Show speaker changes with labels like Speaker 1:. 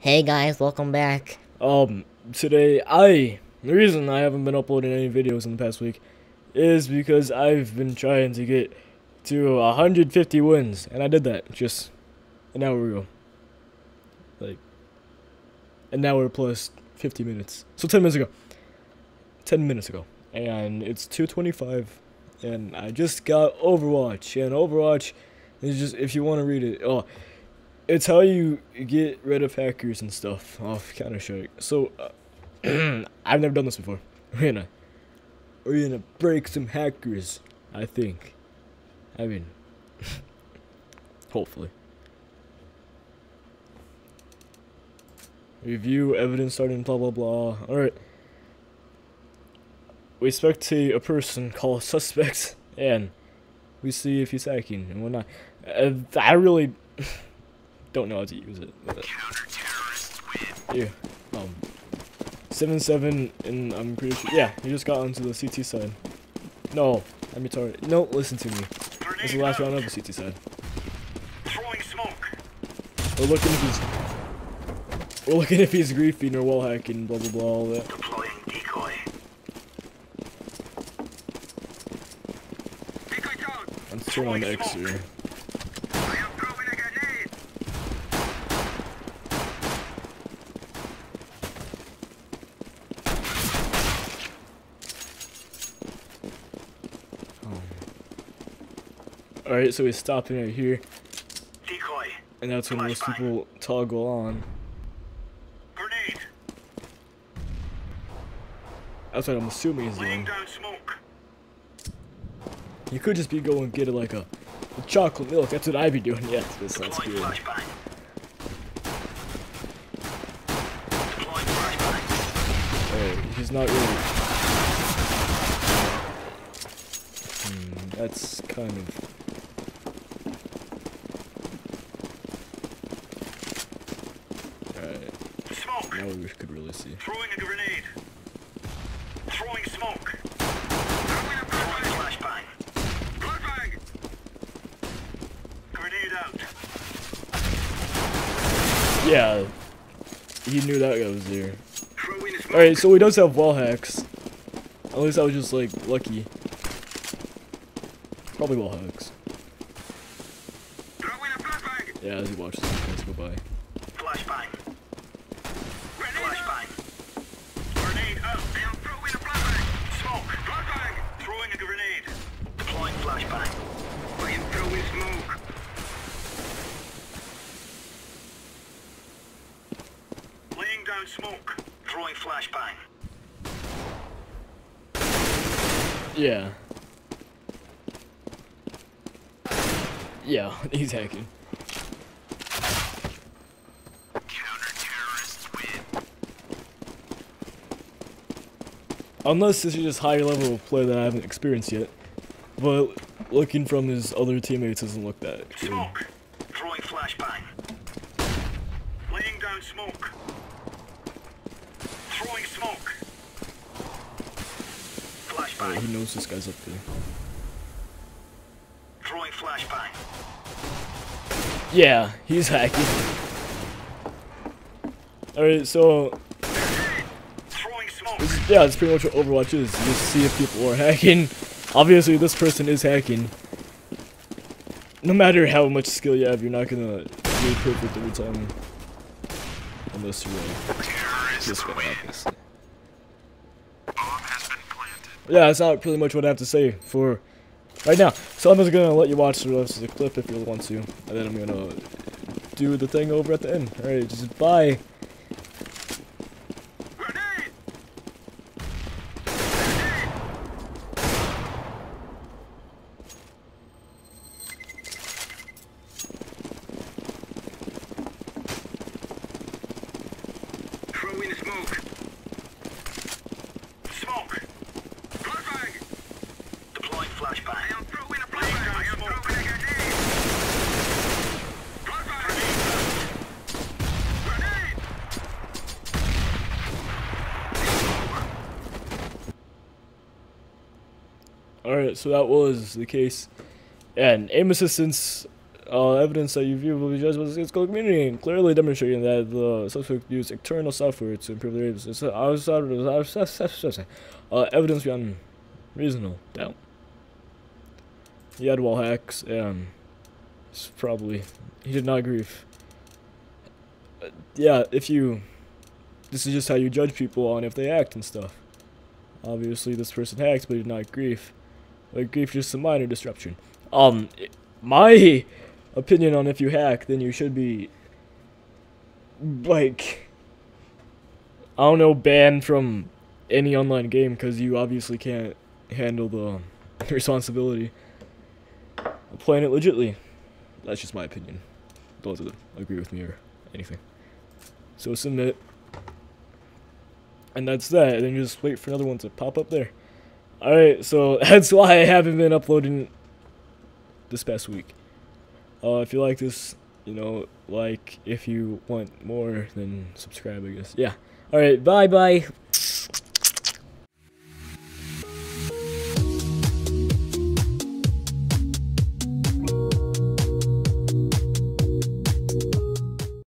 Speaker 1: Hey guys, welcome back.
Speaker 2: Um, today I the reason I haven't been uploading any videos in the past week is because I've been trying to get to 150 wins, and I did that just an hour ago. Like an hour plus 50 minutes, so 10 minutes ago. 10 minutes ago, and it's 2:25, and I just got Overwatch, and Overwatch is just if you want to read it, oh. It's how you get rid of hackers and stuff off Counter Strike. So, uh, I've never done this before. We're gonna, we're gonna break some hackers. I think. I mean, hopefully. Review evidence starting blah blah blah. All right. We spectate a person called suspect, and we see if he's hacking and whatnot. Uh, I really don't know how to use it. But yeah, um, seven seven, and I'm pretty sure. Yeah, he just got onto the CT side. No, I'm retarded. No, listen to me. This is the last round of the CT side.
Speaker 3: Throwing smoke.
Speaker 2: We're looking if he's. We're looking if he's griefing or wall hacking, blah blah blah, all that.
Speaker 3: Deploying decoy. Decoy down.
Speaker 2: Let's turn on X here.
Speaker 3: I am throwing a grenade.
Speaker 2: Alright, so he's stopping right here,
Speaker 3: Decoy.
Speaker 2: and that's when most people toggle on.
Speaker 3: Grenade.
Speaker 2: That's what I'm assuming he's doing. You could just be going get it like a, a chocolate milk. That's what I'd be doing. Yeah, this sounds
Speaker 3: Deploying
Speaker 2: good.
Speaker 3: flashbang.
Speaker 2: He's not really. Hmm, that's kind of. Alright,
Speaker 3: Smoke.
Speaker 2: now we could really see.
Speaker 3: Throwing a grenade. Throwing smoke. Throwing a flashbang. Flashbang. Grenade out.
Speaker 2: Yeah, he knew that guy was there.
Speaker 3: Throwing a smoke.
Speaker 2: Alright, so he does have wall hacks. At least I was just like lucky. Probably wall hacks.
Speaker 3: Throwing a flashbang.
Speaker 2: Yeah, as he watches the go by.
Speaker 3: Flashbang. Flashbang. Am throwing smoke. Laying down smoke. Throwing flashbang.
Speaker 2: Yeah. Yeah, he's hacking. Unless this is just higher level of play that I haven't experienced yet. But looking from his other teammates doesn't look that good.
Speaker 3: Smoke. Throwing flashbang. Laying down smoke. Throwing smoke.
Speaker 2: Oh, he knows this guy's up there.
Speaker 3: Throwing flashbang.
Speaker 2: Yeah, he's hacking. Alright, so this yeah, that's pretty much what Overwatch is. You just see if people are hacking. Obviously, this person is hacking. No matter how much skill you have, you're not gonna be perfect every time. Unless you're like this guy. Yeah, that's not pretty much what I have to say for right now. So I'm just gonna let you watch the rest of the clip if you want to, and then I'm gonna do the thing over at the end. Alright, just bye.
Speaker 3: Grenade. Throwing smoke. Smoke. Flashbang. Deploying flashbang. I am throwing a flashbang. I am throwing a grenade. Flashbang. Grenade.
Speaker 2: Alright, so that was the case. And aim assistance uh, evidence that you view will be judged by the CS:GO community, clearly demonstrating that the suspect used external software to improve their. It's, uh, evidence beyond reasonable doubt. He had wall hacks, and it's probably he did not grieve. Uh, yeah, if you, this is just how you judge people on if they act and stuff. Obviously, this person hacks, but he did not grief. Like grief, just a minor disruption. Um, my opinion on if you hack, then you should be like I don't know, banned from any online game because you obviously can't handle the responsibility of playing it legitly. That's just my opinion. Don't have agree with me or anything. So submit. And that's that. And then you just wait for another one to pop up there. Alright, so that's why I haven't been uploading this past week. Uh, if you like this, you know, like, if you want more, then subscribe, I guess. Yeah. Alright, bye bye.